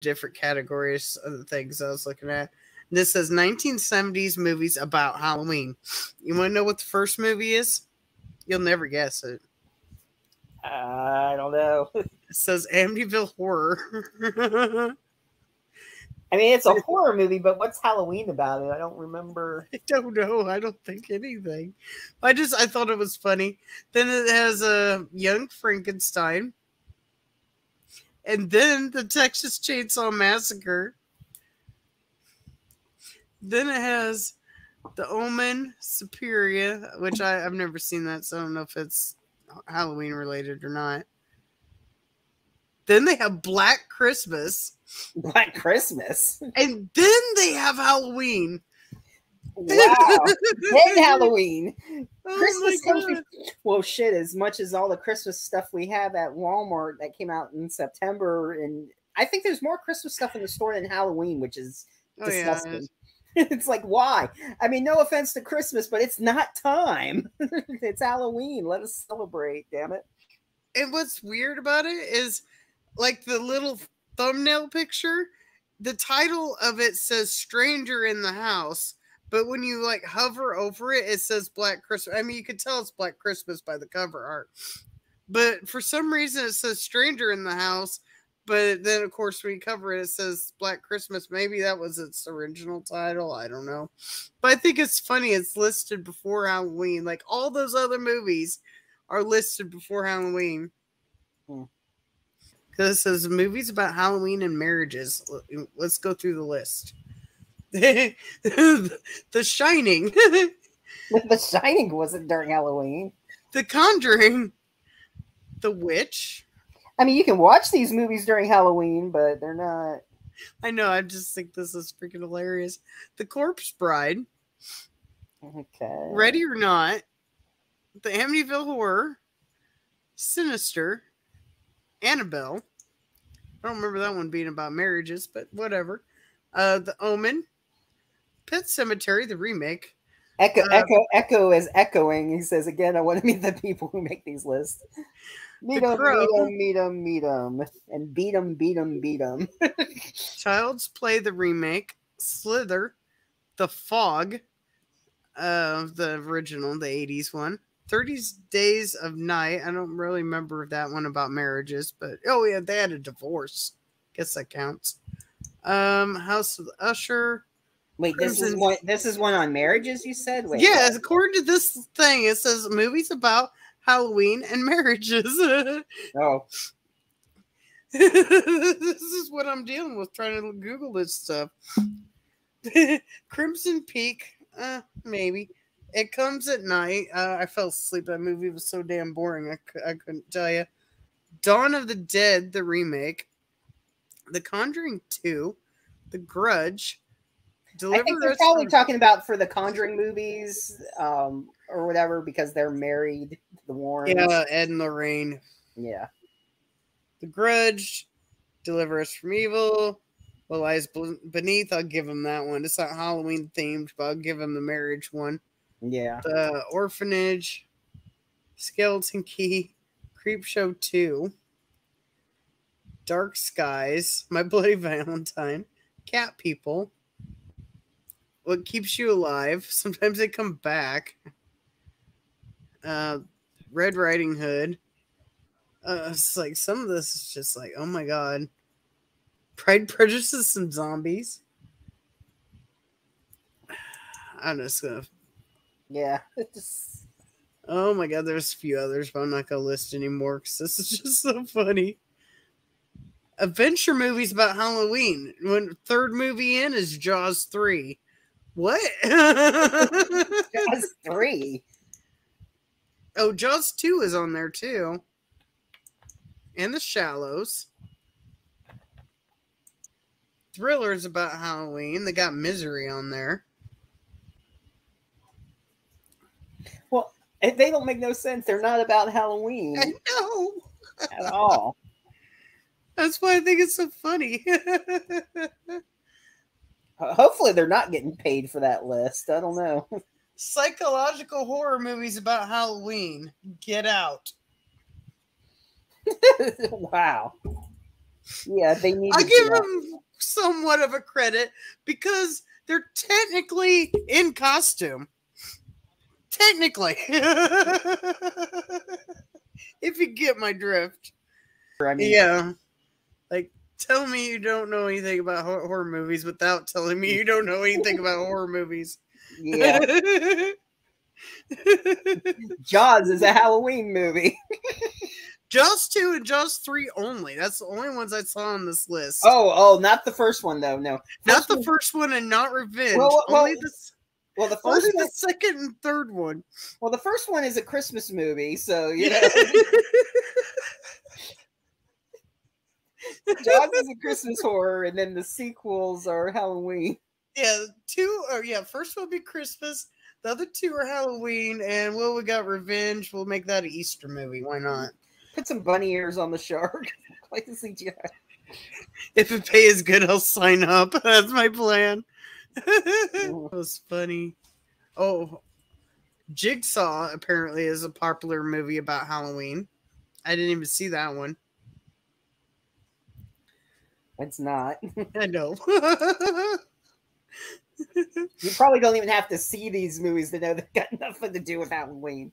different categories of the things I was looking at. This says 1970s movies about Halloween. You want to know what the first movie is? You'll never guess it. I don't know. It says Amityville Horror. I mean, it's a horror movie, but what's Halloween about it? I don't remember. I don't know. I don't think anything. I just I thought it was funny. Then it has a young Frankenstein. And then the Texas Chainsaw Massacre. Then it has the Omen Suspiria, which I, I've never seen that, so I don't know if it's Halloween related or not. Then they have Black Christmas. Black Christmas. And then they have Halloween. Wow. then Halloween. Oh Christmas comes well shit, as much as all the Christmas stuff we have at Walmart that came out in September and I think there's more Christmas stuff in the store than Halloween, which is Oh, yeah. disgusting. it's like why? I mean, no offense to Christmas, but it's not time. it's Halloween. Let us celebrate, damn it. And what's weird about it is like the little thumbnail picture, the title of it says Stranger in the House, but when you like hover over it, it says Black Christmas. I mean, you can tell it's Black Christmas by the cover art. But for some reason, it says Stranger in the House. But then, of course, when you cover it, it says Black Christmas. Maybe that was its original title. I don't know. But I think it's funny. It's listed before Halloween. Like all those other movies are listed before Halloween. Hmm. Because it says movies about Halloween and marriages. Let's go through the list. the Shining, The Shining wasn't during Halloween. The Conjuring, The Witch. I mean, you can watch these movies during Halloween, but they're not. I know. I just think this is freaking hilarious. The Corpse Bride, Okay. Ready or Not, The Amityville Horror, Sinister, Annabelle. I don't remember that one being about marriages, but whatever. Uh, The Omen, Pet Sematary, the remake. Echo, Uh, echo, echo is echoing. He says again, I want to meet the people who make these lists. Meet The them, meet them, meet them, meet them, and beat them, beat them, beat them. Child's Play, the remake. Slither, The Fog, uh, the original, the 80s one. 30 Days of Night. I don't really remember that one about marriages, but oh, yeah, they had a divorce. Guess that counts. Um, House of the Usher. Wait, this is one. This is one on marriages. You said. Wait, yeah, what? according to this thing, it says movies about Halloween and marriages. Oh, this is what I'm dealing with trying to Google this stuff. Crimson Peak, uh, maybe. It comes at night. Uh, I fell asleep. That movie was so damn boring. I, I couldn't tell you. Dawn of the Dead, the remake. The Conjuring 2. The Grudge. I think they're probably from- talking about for the Conjuring movies, um, or whatever, because they're married. The Warrens. Yeah, Ed and Lorraine. Yeah. The Grudge, Deliver Us from Evil, What Lies Beneath. I'll give him that one. It's not Halloween themed, but I'll give him the marriage one. Yeah. The Orphanage, Skeleton Key, Creepshow 2, Dark Skies, My Bloody Valentine, Cat People, What Keeps You Alive. Sometimes they come back. Uh, Red Riding Hood. Uh, it's like some of this is just like, oh my god. Pride, Prejudice, and Zombies. I'm just gonna Yeah. Oh my god, there's a few others, but I'm not gonna list anymore because this is just so funny. Adventure movies about Halloween. When third movie in is Jaws three. What? Jaws three. oh, Jaws two is on there too, and The Shallows. Thrillers about Halloween. They got Misery on there. Well, they don't make no sense. They're not about Halloween I know. at all. That's why I think it's so funny. Ho- Hopefully, they're not getting paid for that list. I don't know. Psychological horror movies about Halloween. Get out. wow. Yeah, they need. I give them somewhat of a credit because they're technically in costume. Technically. if you get my drift. I mean, Yeah. Like, tell me you don't know anything about horror movies without telling me you don't know anything about horror movies. yeah. Jaws is a Halloween movie. Jaws 2 and Jaws 3 only. That's the only ones I saw on this list. Oh, oh, not the first one though. No, not first the one- first one and not Revenge. Well, well, only the, Well, the first the one, second and third one. well, the first one is a Christmas movie, so you know, Jaws is a Christmas horror, and then the sequels are Halloween. yeah, two or yeah, first will be Christmas. The other two are Halloween, and well, we got Revenge. We'll make that an Easter movie. Why not? Put some bunny ears on the shark, like the CGI. If it pays good, I'll sign up. That's my plan. that was funny. Oh, Jigsaw apparently is a popular movie about Halloween. I didn't even see that one. It's not. I know. You probably don't even have to see these movies to know they've got nothing to do with Halloween.